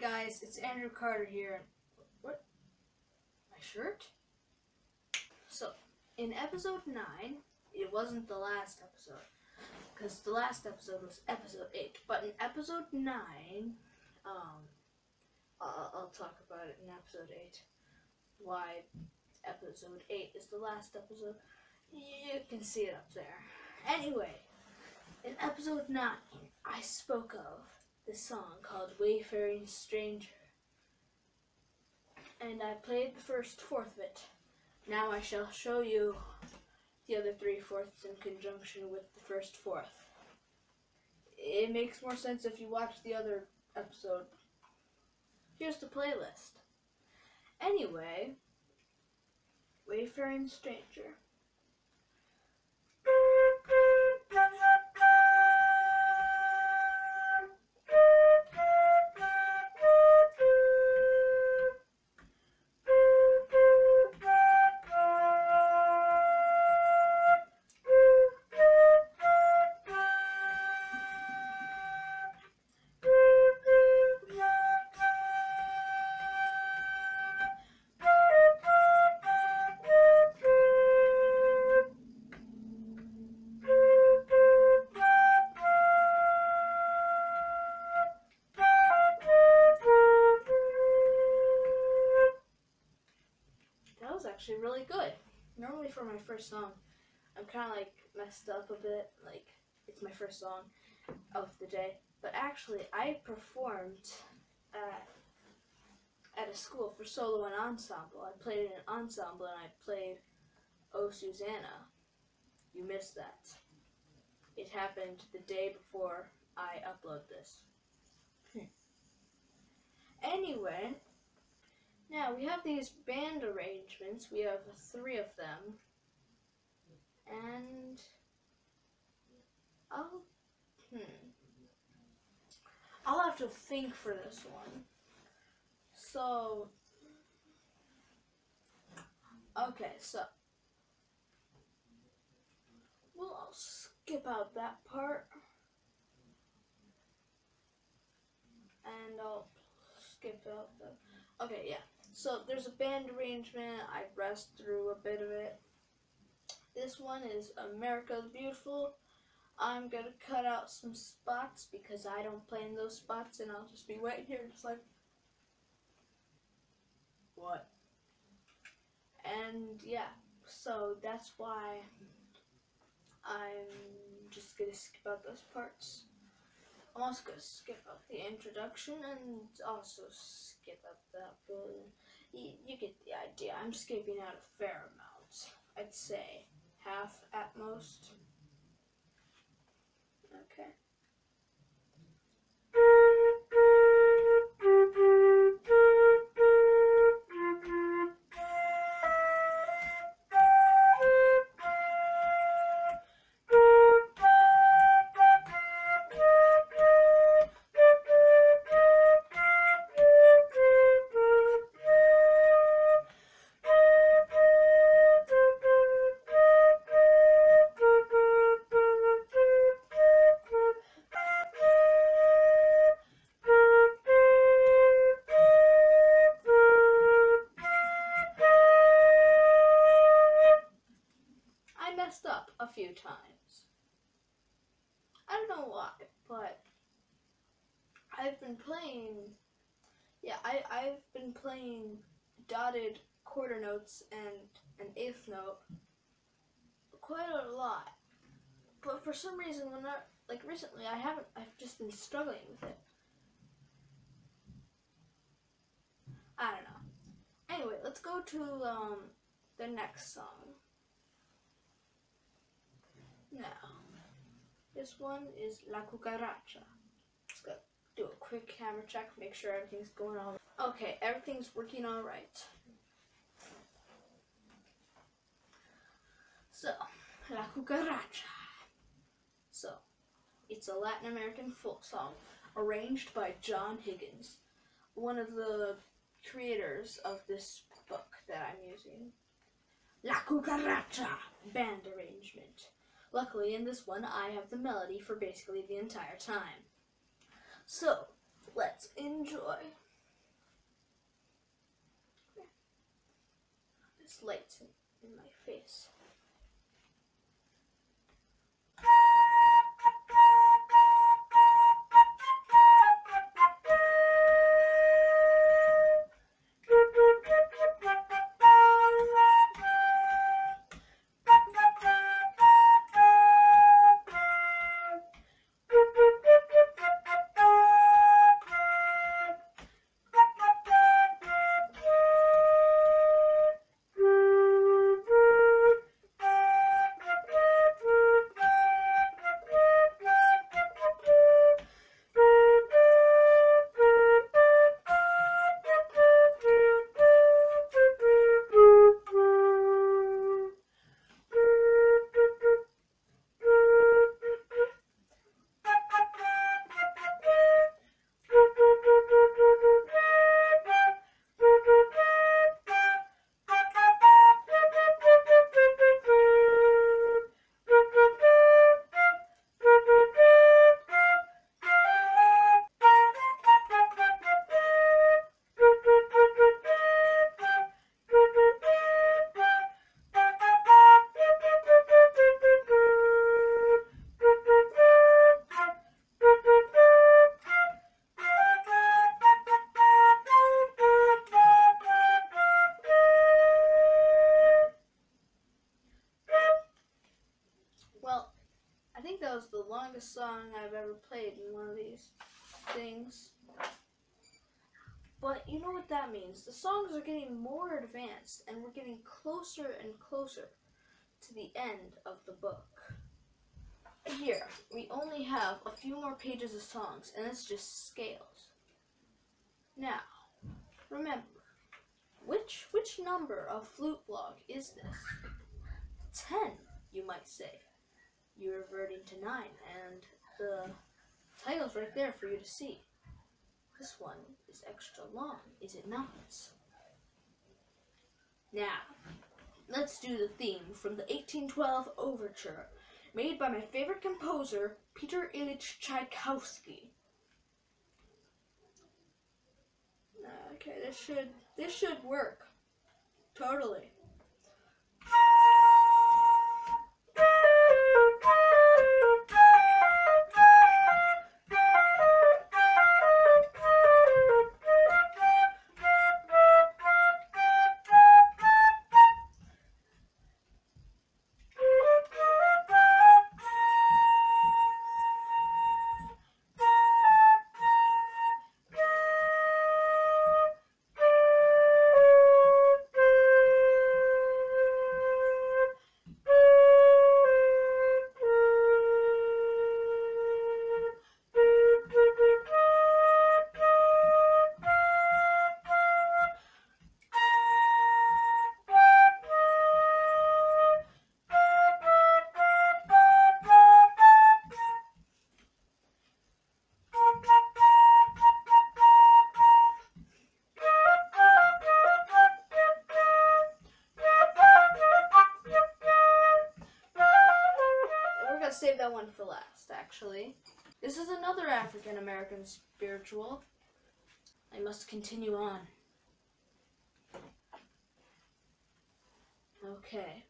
guys, it's Andrew Carter here. What? My shirt? So, in episode 9, it wasn't the last episode, because the last episode was episode 8. But in episode 9, um, I'll, I'll talk about it in episode 8. Why episode 8 is the last episode. You can see it up there. Anyway, in episode 9, I spoke of this song called Wayfaring Stranger. And I played the first fourth of it. Now I shall show you the other three fourths in conjunction with the first fourth. It makes more sense if you watch the other episode. Here's the playlist. Anyway, Wayfaring Stranger. First song, I'm kind of like messed up a bit. Like it's my first song of the day, but actually I performed at at a school for solo and ensemble. I played in an ensemble and I played Oh Susanna. You missed that. It happened the day before I upload this. Hmm. Anyway, now we have these band arrangements. We have three of them. And I'll hmm. I'll have to think for this one. So Okay, so well I'll skip out that part. And I'll skip out the Okay, yeah. So there's a band arrangement. I brushed through a bit of it. This one is America's Beautiful. I'm gonna cut out some spots because I don't play in those spots and I'll just be waiting here just like what? And yeah, so that's why I'm just gonna skip out those parts. I'm also gonna skip out the introduction and also skip out that but you, you get the idea. I'm skipping out a fair amount. I'd say half at most. Okay. I've been playing. Yeah, I I've been playing dotted quarter notes and an eighth note quite a lot. But for some reason, when I like recently, I haven't. I've just been struggling with it. I don't know. Anyway, let's go to um the next song. Now, this one is La Cucaracha. Do a quick camera check, make sure everything's going right. Okay, everything's working all right. So, La Cucaracha. So, it's a Latin American folk song arranged by John Higgins, one of the creators of this book that I'm using. La Cucaracha band arrangement. Luckily, in this one, I have the melody for basically the entire time. So, let's enjoy. This light in my face. That was the longest song I've ever played in one of these things. But you know what that means? The songs are getting more advanced and we're getting closer and closer to the end of the book. Here, we only have a few more pages of songs and it's just scales. Now, remember, which which number of flute blog is this? Ten, you might say you're reverting to 9 and the title's right there for you to see. This one is extra long, is it not? Now, let's do the theme from the 1812 Overture, made by my favorite composer, Peter Ilyich Tchaikovsky. Okay, this should this should work. Totally. Save that one for last, actually. This is another African American spiritual. I must continue on. Okay.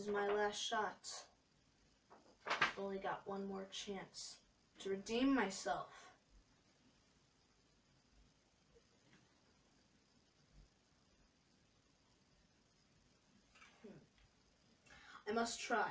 Is my last shot. I've only got one more chance to redeem myself. Hmm. I must try.